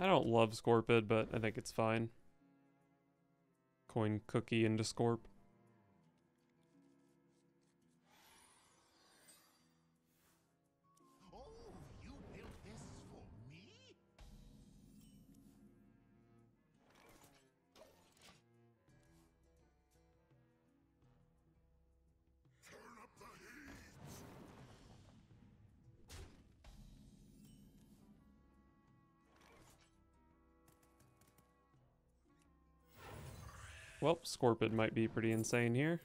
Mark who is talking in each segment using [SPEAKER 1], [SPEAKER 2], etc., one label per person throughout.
[SPEAKER 1] I don't love Scorpid, but I think it's fine. Coin Cookie into Scorp. Well, Scorpid might be pretty insane here.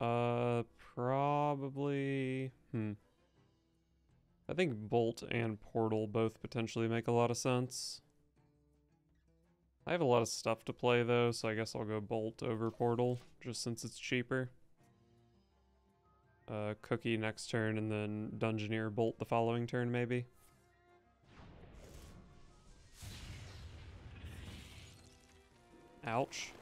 [SPEAKER 1] Uh, probably... Hmm. I think Bolt and Portal both potentially make a lot of sense. I have a lot of stuff to play though, so I guess I'll go Bolt over Portal, just since it's cheaper. Uh, Cookie next turn, and then Dungeoneer Bolt the following turn, maybe. Ouch.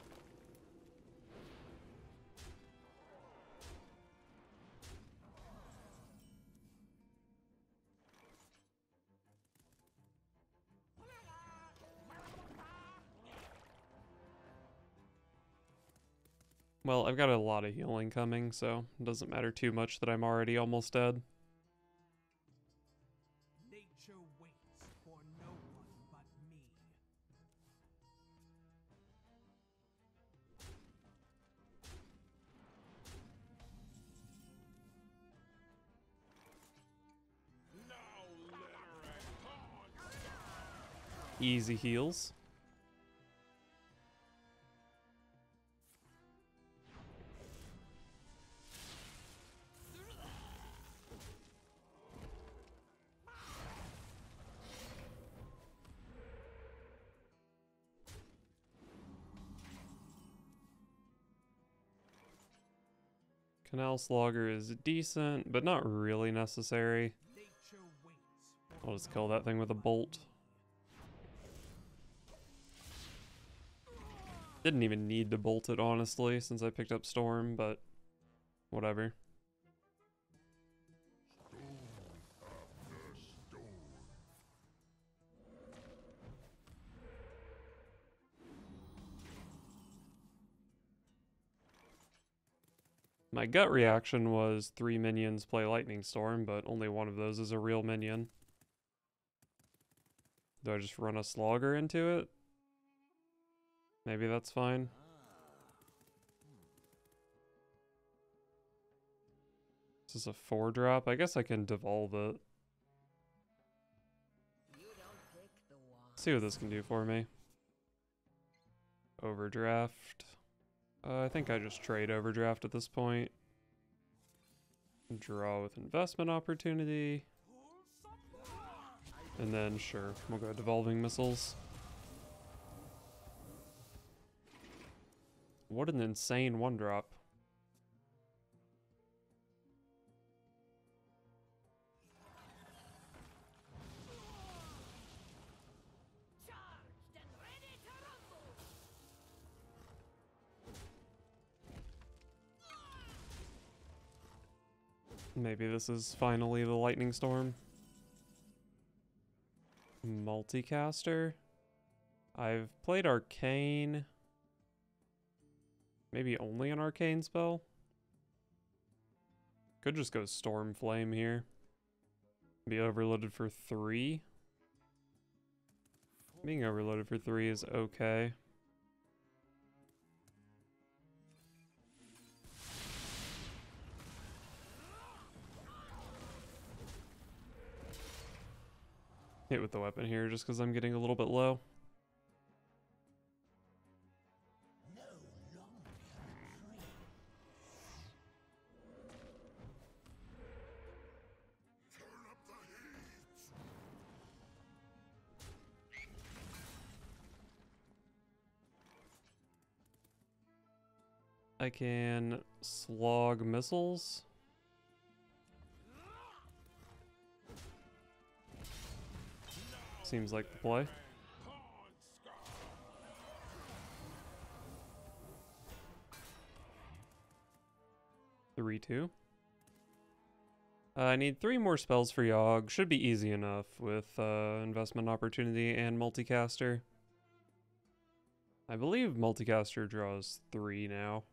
[SPEAKER 1] Well, I've got a lot of healing coming, so it doesn't matter too much that I'm already almost dead. Easy heals. Canal Slogger is decent, but not really necessary. I'll just kill that thing with a bolt. Didn't even need to bolt it, honestly, since I picked up Storm, but whatever. My gut reaction was three minions play Lightning Storm, but only one of those is a real minion. Do I just run a Slogger into it? Maybe that's fine. This is a four drop. I guess I can devolve it. See what this can do for me. Overdraft. Uh, I think I just trade overdraft at this point. Draw with investment opportunity. And then, sure, we'll go devolving missiles. What an insane one drop. Maybe this is finally the lightning storm. Multicaster. I've played arcane. Maybe only an arcane spell. Could just go storm flame here. Be overloaded for three. Being overloaded for three is okay. Hit with the weapon here just because I'm getting a little bit low. I can slog missiles. Seems like the play. Three two. Uh, I need three more spells for Yogg. Should be easy enough with uh, Investment Opportunity and Multicaster. I believe Multicaster draws three now.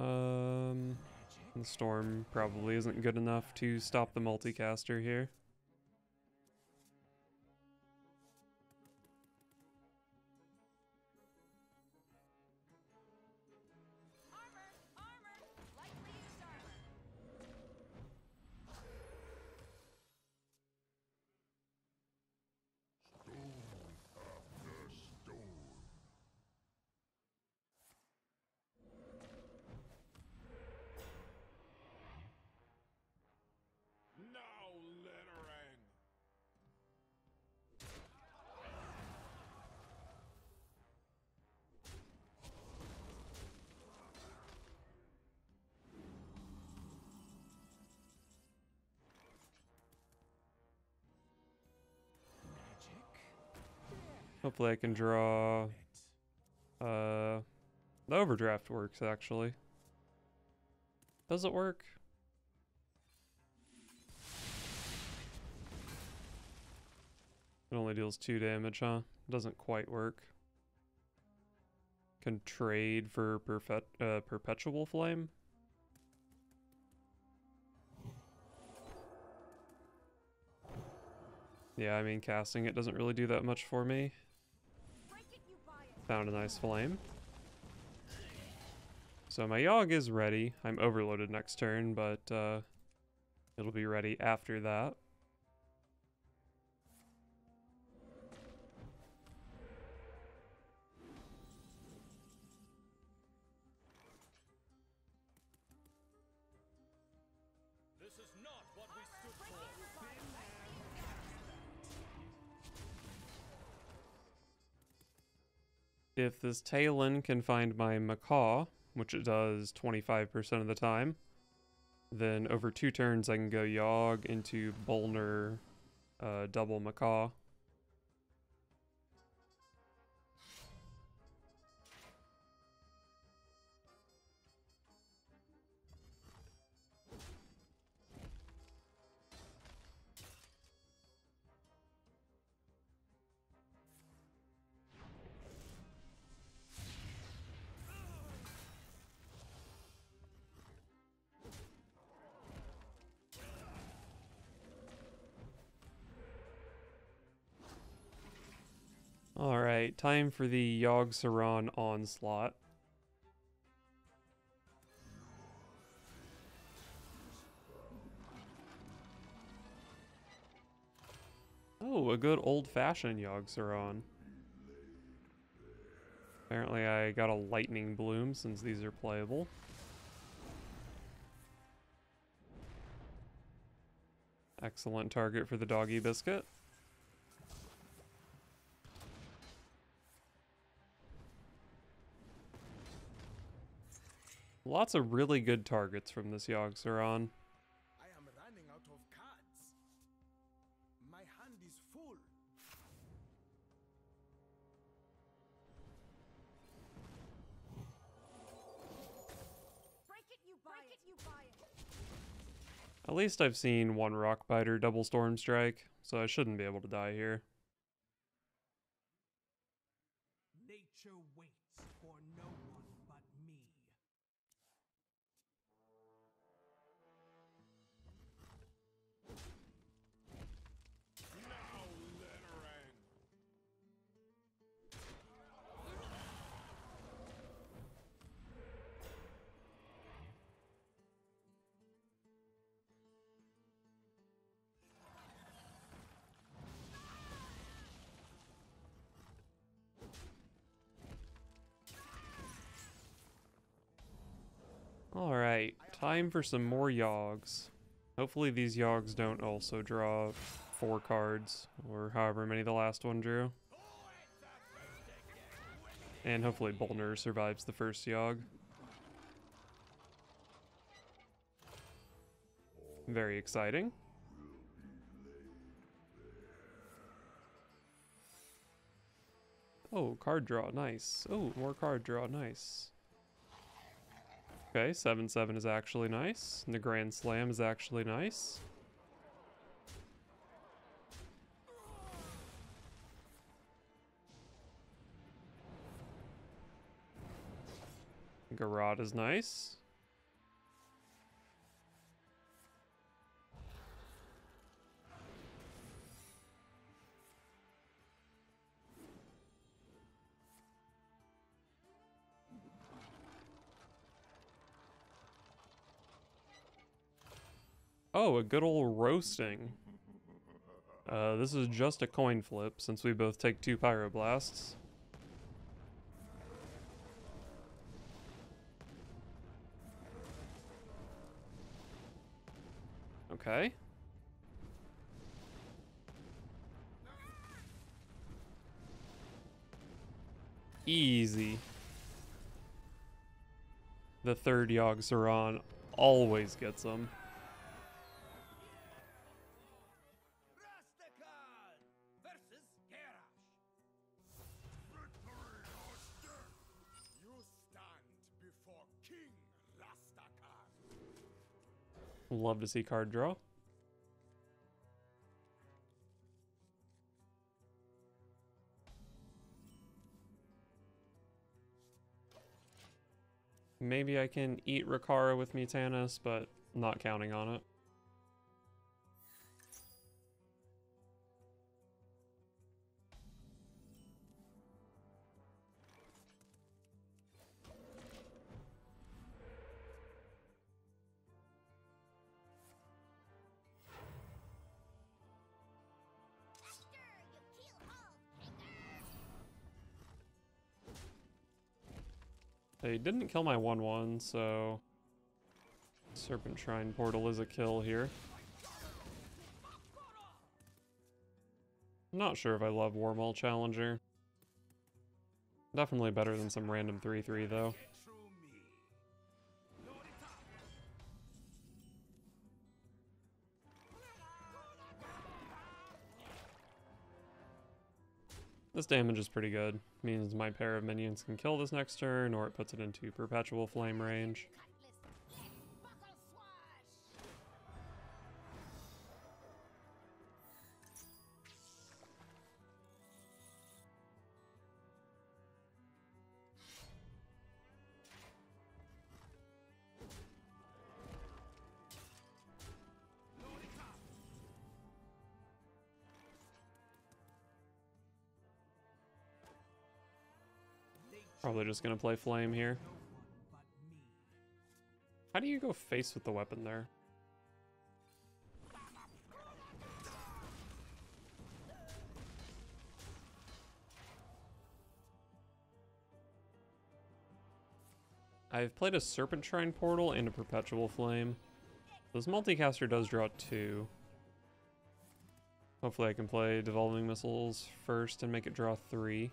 [SPEAKER 1] Um, the storm probably isn't good enough to stop the multicaster here. Hopefully I can draw... Uh, the overdraft works actually. Does it work? It only deals two damage, huh? Doesn't quite work. Can trade for perfet uh, perpetual flame. Yeah, I mean casting it doesn't really do that much for me. Found a nice flame. So my Yogg is ready. I'm overloaded next turn, but uh, it'll be ready after that.
[SPEAKER 2] This is not
[SPEAKER 1] If this Talon can find my Macaw, which it does 25% of the time, then over two turns I can go Yogg into Bolner uh, double Macaw. Alright, time for the Yogg Saron Onslaught. Oh, a good old-fashioned Yogg Saron. Apparently I got a Lightning Bloom since these are playable. Excellent target for the Doggy Biscuit. Lots of really good targets from this Yogg Saron.
[SPEAKER 3] I am running out of cards. My hand is full.
[SPEAKER 4] Break it, you buy it. you buy it.
[SPEAKER 1] At least I've seen one Rock Biter double Storm Strike, so I shouldn't be able to die here. Time for some more Yogs. Hopefully these Yogs don't also draw four cards, or however many the last one drew. And hopefully Bolner survives the first Yogg. Very exciting. Oh, card draw, nice. Oh, more card draw, nice. Okay, 7-7 is actually nice. And the Grand Slam is actually nice. Garrote is nice. Oh, a good old roasting. Uh, this is just a coin flip since we both take two pyroblasts. Okay. Easy. The third Yogg Saron always gets them. Love to see card draw. Maybe I can eat Rokara with Mutanus, but not counting on it. They didn't kill my 1-1, so... Serpent Shrine Portal is a kill here. I'm not sure if I love Warmaul Challenger. Definitely better than some random 3-3 though. This damage is pretty good. Means my pair of minions can kill this next turn, or it puts it into perpetual flame range. Probably just gonna play flame here. How do you go face with the weapon there? I've played a Serpent Shrine Portal and a Perpetual Flame. This multicaster does draw two. Hopefully I can play Devolving Missiles first and make it draw three.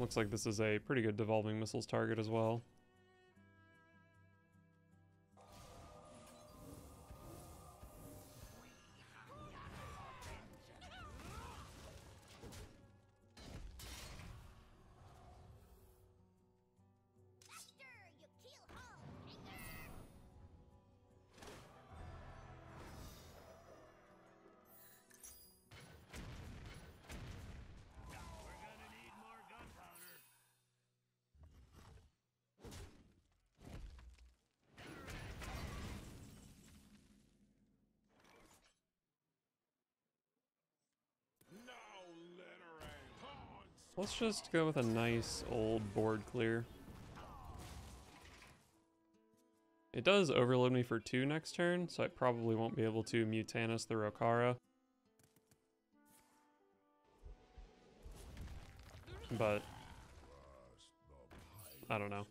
[SPEAKER 1] Looks like this is a pretty good Devolving Missiles target as well. Let's just go with a nice old board clear. It does overload me for two next turn, so I probably won't be able to Mutanus the Rokara. But, I don't know.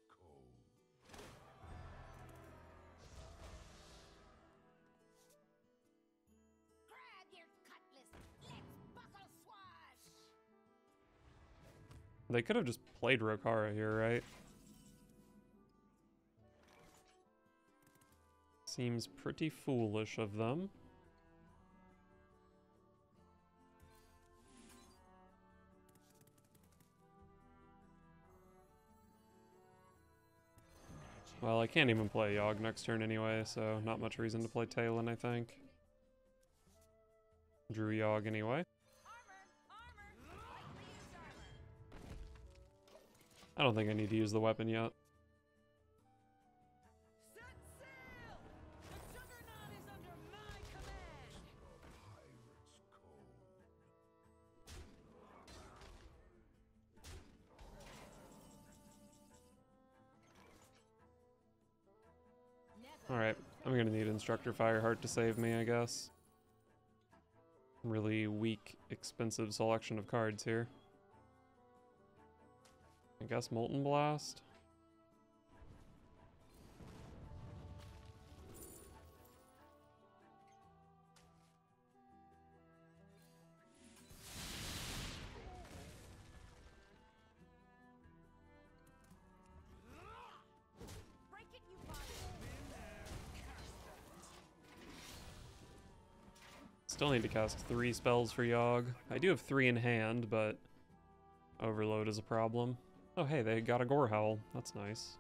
[SPEAKER 1] They could have just played Rokara here, right? Seems pretty foolish of them. Well, I can't even play Yogg next turn anyway, so not much reason to play Talon, I think. Drew Yogg anyway. I don't think I need to use the weapon yet. Alright, I'm gonna need Instructor Fireheart to save me, I guess. Really weak, expensive selection of cards here. I guess Molten Blast? Still need to cast three spells for Yogg. I do have three in hand, but overload is a problem. Oh hey, they got a Gore Howl. That's nice.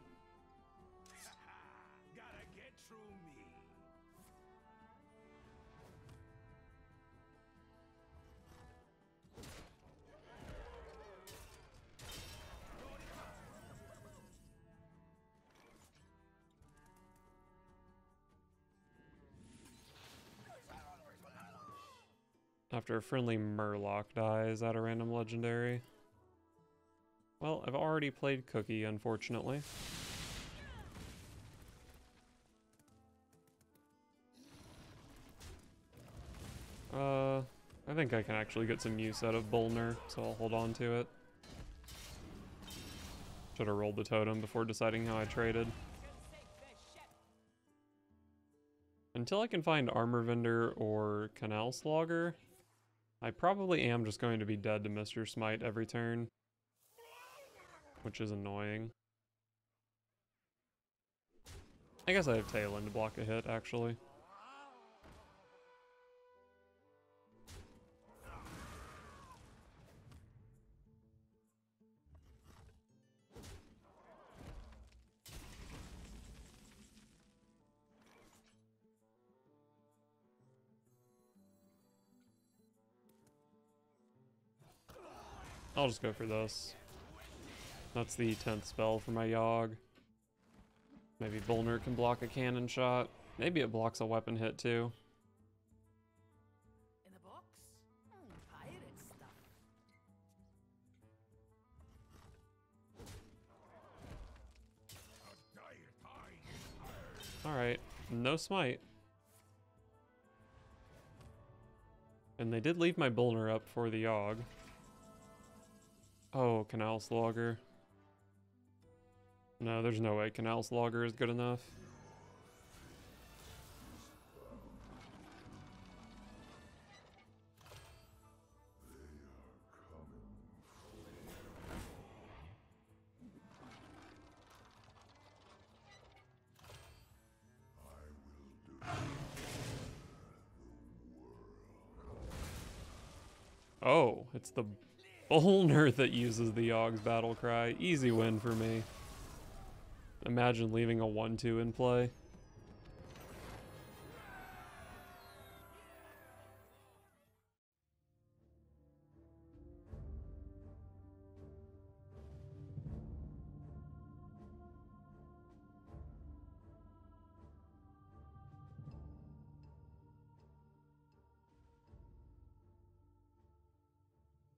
[SPEAKER 1] After a friendly Murloc dies at a random legendary. Well, I've already played Cookie, unfortunately. Uh, I think I can actually get some use out of Bolner, so I'll hold on to it. Should have rolled the totem before deciding how I traded. Until I can find Armor Vendor or Canal Slogger, I probably am just going to be dead to Mr. Smite every turn. Which is annoying. I guess I have Talon to block a hit, actually. I'll just go for this. That's the 10th spell for my Yogg. Maybe Bolner can block a cannon shot. Maybe it blocks a weapon hit too.
[SPEAKER 2] In the box? Hmm, pirate stuff.
[SPEAKER 1] Alright, no smite. And they did leave my Bolner up for the Yogg. Oh, Canal Slogger. No, there's no way Canal Slogger is good enough. Oh, it's the Bolner that uses the Yogg's battle cry. Easy win for me. Imagine leaving a 1-2 in play.